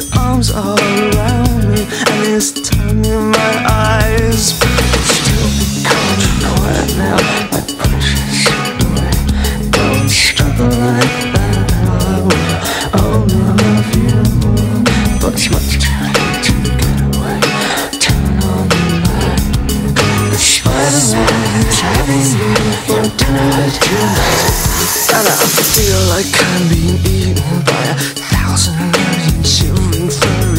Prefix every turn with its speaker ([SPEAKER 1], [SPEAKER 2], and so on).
[SPEAKER 1] all around me, and it's time in my eyes. Still becoming quiet now, my precious boy. Don't struggle like that. I will only love you more, but it's much too late to get away. Turn on the light. The Spider-Man is having me for dinner tonight. And I feel like I'm being eaten by a thousand.